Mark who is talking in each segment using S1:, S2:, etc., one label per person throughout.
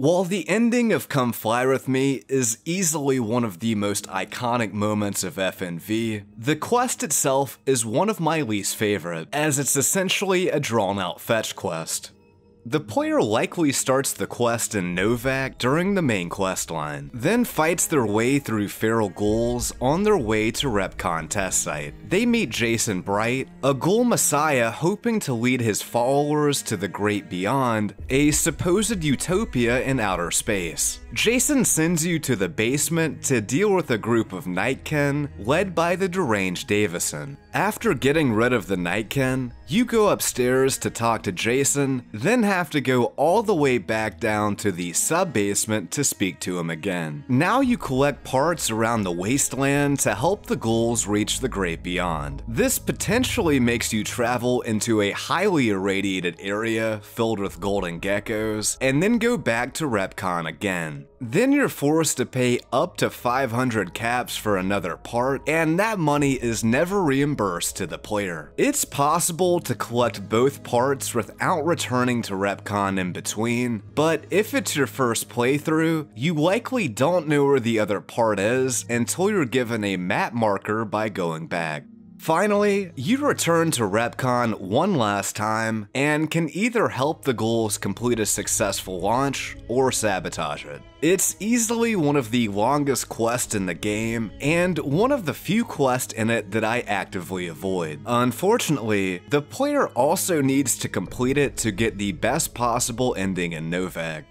S1: While the ending of Come Fly With Me is easily one of the most iconic moments of FNV, the quest itself is one of my least favorite, as it's essentially a drawn out fetch quest. The player likely starts the quest in Novac during the main quest line, then fights their way through feral ghouls on their way to Repconn test site. They meet Jason Bright, a ghoul messiah hoping to lead his followers to the great beyond, a supposed utopia in outer space. Jason sends you to the basement to deal with a group of Nightkin led by the deranged Davison. After getting rid of the Nightkin, you go upstairs to talk to Jason, then have to go all the way back down to the sub basement to speak to him again. Now you collect parts around the wasteland to help the ghouls reach the great beyond. This potentially makes you travel into a highly irradiated area filled with golden geckos, and then go back to Repconn again. Then you're forced to pay up to 500 caps for another part, and that money is never reimbursed to the player. It's possible to collect both parts without returning to Repconn in between, but if it's your first playthrough, you likely don't know where the other part is until you're given a map marker by going back. Finally, you return to Repconn one last time and can either help the ghouls complete a successful launch or sabotage it. It's easily one of the longest quests in the game and one of the few quests in it that I actively avoid. Unfortunately, the player also needs to complete it to get the best possible ending in Novac.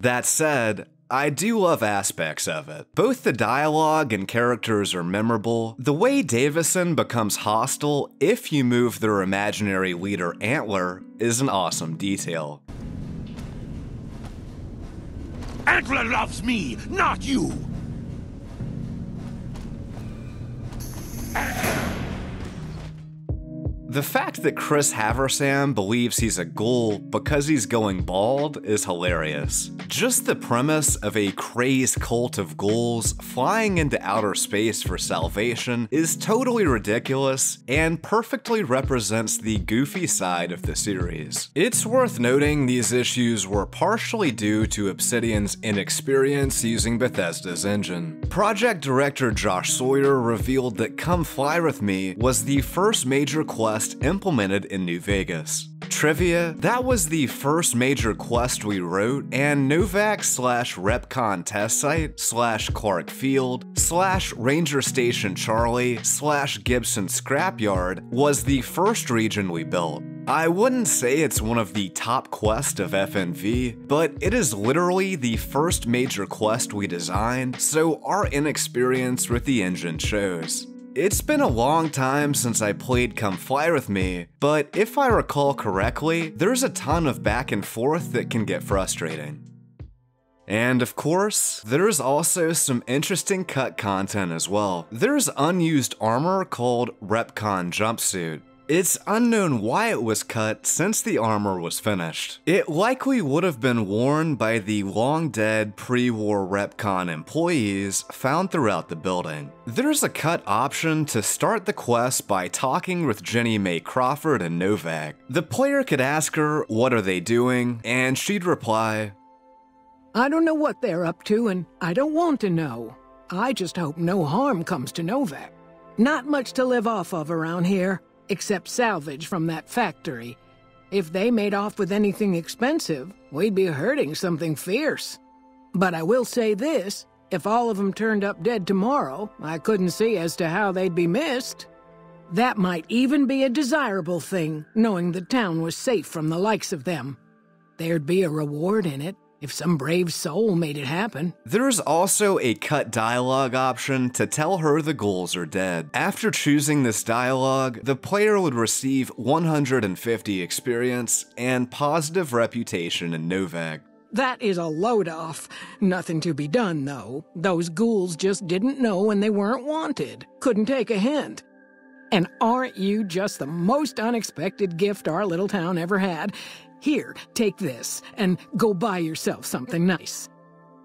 S1: That said, I do love aspects of it. Both the dialogue and characters are memorable. The way Davison becomes hostile if you move their imaginary leader Antler is an awesome detail.
S2: Antler loves me, not you!
S1: The fact that Chris Haversam believes he's a ghoul because he's going bald is hilarious. Just the premise of a crazed cult of ghouls flying into outer space for salvation is totally ridiculous and perfectly represents the goofy side of the series. It's worth noting these issues were partially due to Obsidian's inexperience using Bethesda's engine. Project director Josh Sawyer revealed that Come Fly With Me was the first major quest implemented in New Vegas. Trivia, that was the first major quest we wrote, and Novac slash Repconn test site slash Clark Field slash Ranger Station Charlie slash Gibson Scrapyard was the first region we built. I wouldn't say it's one of the top quests of FNV, but it is literally the first major quest we designed, so our inexperience with the engine shows. It's been a long time since I played Come Fly With Me, but if I recall correctly, there's a ton of back and forth that can get frustrating. And of course, there's also some interesting cut content as well. There's unused armor called Repconn Jumpsuit, it's unknown why it was cut since the armor was finished. It likely would have been worn by the long dead pre-war Repconn employees found throughout the building. There's a cut option to start the quest by talking with Jeannie May Crawford and Novac. The player could ask her, what are they doing? And she'd reply,
S3: I don't know what they're up to, and I don't want to know. I just hope no harm comes to Novac. Not much to live off of around here except salvage from that factory. If they made off with anything expensive, we'd be hurting something fierce. But I will say this, if all of them turned up dead tomorrow, I couldn't see as to how they'd be missed. That might even be a desirable thing, knowing the town was safe from the likes of them. There'd be a reward in it, if some brave soul made it happen.
S1: There's also a cut dialogue option to tell her the ghouls are dead. After choosing this dialogue, the player would receive 150 experience and positive reputation in Novac.
S3: That is a load off. Nothing to be done, though. Those ghouls just didn't know when they weren't wanted. Couldn't take a hint. And aren't you just the most unexpected gift our little town ever had? Here, take this, and go buy yourself something nice.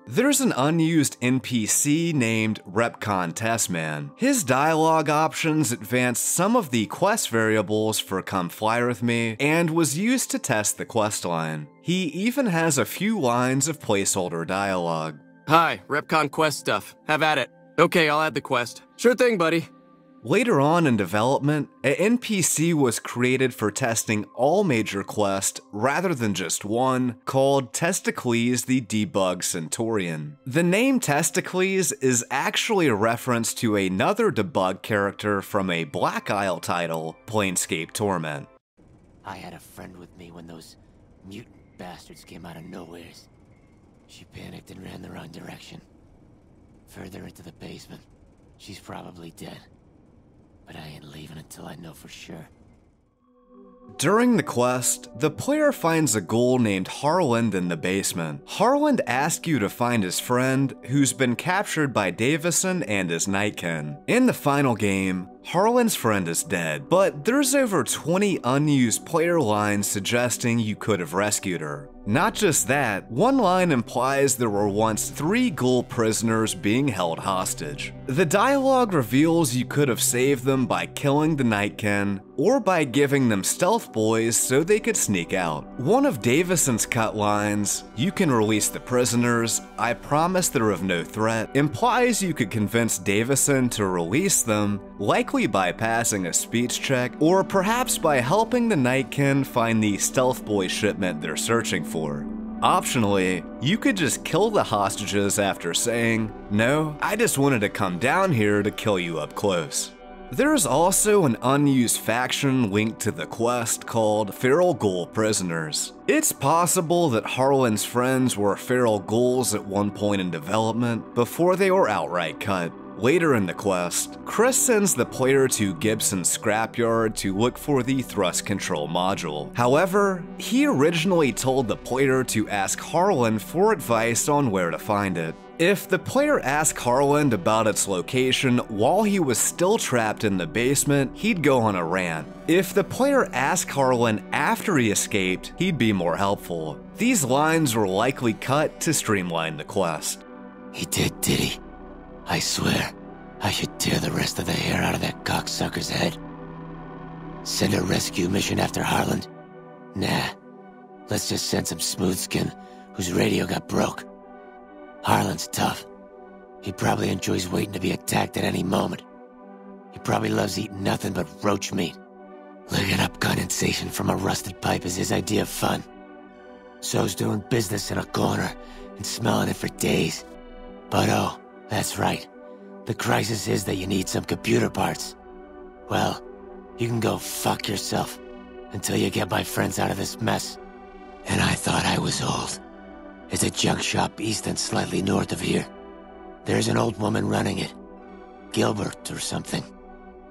S1: There's an unused NPC named Repconn Testman. His dialogue options advanced some of the quest variables for Come Fly With Me and was used to test the quest line. He even has a few lines of placeholder dialogue.
S4: Hi, Repconn quest stuff. Have at it. Okay, I'll add the quest. Sure thing, buddy.
S1: Later on in development, an NPC was created for testing all major quests rather than just one, called Testicles the Debug Centurion. The name Testicles is actually a reference to another debug character from a Black Isle title, Planescape Torment.
S5: I had a friend with me when those mutant bastards came out of nowheres. She panicked and ran the wrong direction. Further into the basement. She's probably dead. But I ain't leaving until I know for sure.
S1: During the quest, the player finds a ghoul named Harland in the basement. Harland asks you to find his friend, who's been captured by Davison and his Nightkin. In the final game, Harland's friend is dead, but there's over 20 unused player lines suggesting you could have rescued her. Not just that, one line implies there were once three ghoul prisoners being held hostage. The dialogue reveals you could have saved them by killing the Nightkin, or by giving them stealth boys so they could sneak out. One of Davison's cut lines, you can release the prisoners, I promise they're of no threat, implies you could convince Davison to release them, likely by passing a speech check, or perhaps by helping the Nightkin find the stealth boy shipment they're searching for. Optionally, you could just kill the hostages after saying, No, I just wanted to come down here to kill you up close. There's also an unused faction linked to the quest called Feral Ghoul Prisoners. It's possible that Harland's friends were feral ghouls at one point in development before they were outright cut. Later in the quest, Chris sends the player to Gibson's scrapyard to look for the thrust control module. However, he originally told the player to ask Harland for advice on where to find it. If the player asked Harland about its location while he was still trapped in the basement, he'd go on a rant. If the player asked Harland after he escaped, he'd be more helpful. These lines were likely cut to streamline the quest.
S5: He did, did he? I swear, I should tear the rest of the hair out of that cocksucker's head. Send a rescue mission after Harland? Nah. Let's just send some smoothskin whose radio got broke. Harland's tough. He probably enjoys waiting to be attacked at any moment. He probably loves eating nothing but roach meat. Licking up condensation from a rusted pipe is his idea of fun. So's doing business in a corner and smelling it for days. But oh, that's right. The crisis is that you need some computer parts. Well, you can go fuck yourself until you get my friends out of this mess. And I thought I was old. It's a junk shop east and slightly north of here. There's an old woman running it. Gilbert or something.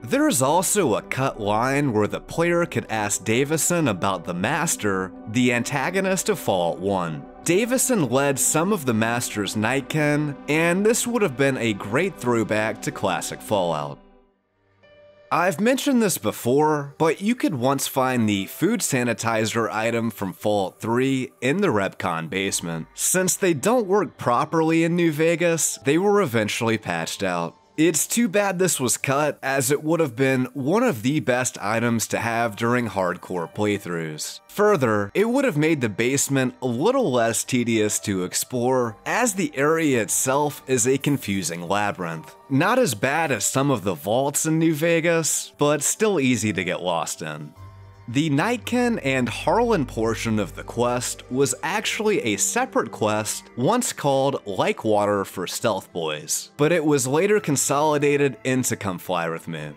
S1: There's also a cut line where the player could ask Davison about the Master, the antagonist of Fallout 1. Davison led some of the Master's Nightkin, and this would have been a great throwback to classic Fallout. I've mentioned this before, but you could once find the food sanitizer item from Fallout 3 in the Repconn basement. Since they don't work properly in New Vegas, they were eventually patched out. It's too bad this was cut, as it would have been one of the best items to have during hardcore playthroughs. Further, it would have made the basement a little less tedious to explore, as the area itself is a confusing labyrinth. Not as bad as some of the vaults in New Vegas, but still easy to get lost in. The Nightkin and Harland portion of the quest was actually a separate quest once called Like Water for Stealth Boys, but it was later consolidated into Come Fly With Me.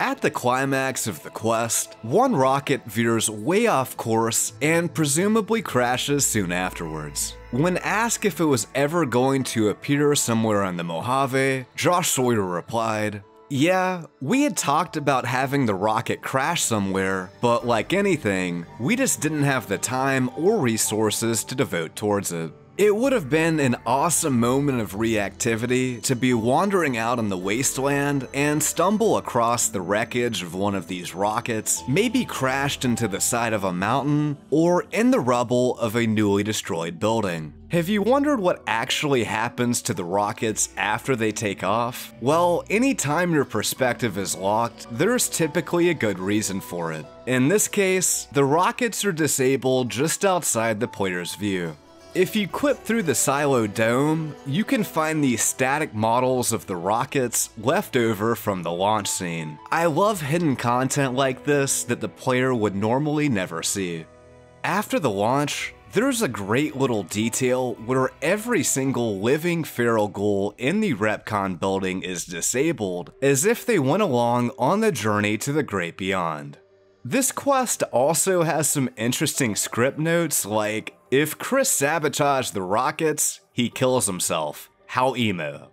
S1: At the climax of the quest, one rocket veers way off course and presumably crashes soon afterwards. When asked if it was ever going to appear somewhere on the Mojave, Josh Sawyer replied, yeah, we had talked about having the rocket crash somewhere, but like anything, we just didn't have the time or resources to devote towards it. It would have been an awesome moment of reactivity to be wandering out in the wasteland and stumble across the wreckage of one of these rockets, maybe crashed into the side of a mountain or in the rubble of a newly destroyed building. Have you wondered what actually happens to the rockets after they take off? Well, anytime your perspective is locked, there's typically a good reason for it. In this case, the rockets are disabled just outside the player's view. If you clip through the silo dome, you can find the static models of the rockets left over from the launch scene. I love hidden content like this that the player would normally never see. After the launch, there's a great little detail where every single living feral ghoul in the Repconn building is disabled, as if they went along on the journey to the great beyond. This quest also has some interesting script notes like, if Chris sabotaged the rockets, he kills himself. How emo.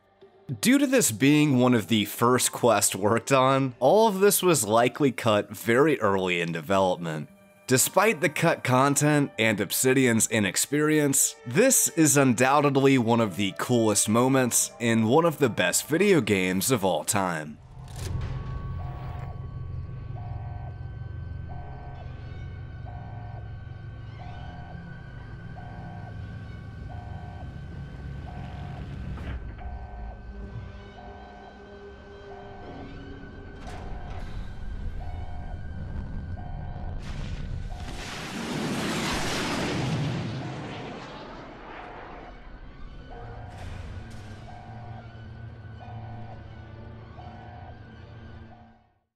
S1: Due to this being one of the first quests worked on, all of this was likely cut very early in development. Despite the cut content and Obsidian's inexperience, this is undoubtedly one of the coolest moments in one of the best video games of all time.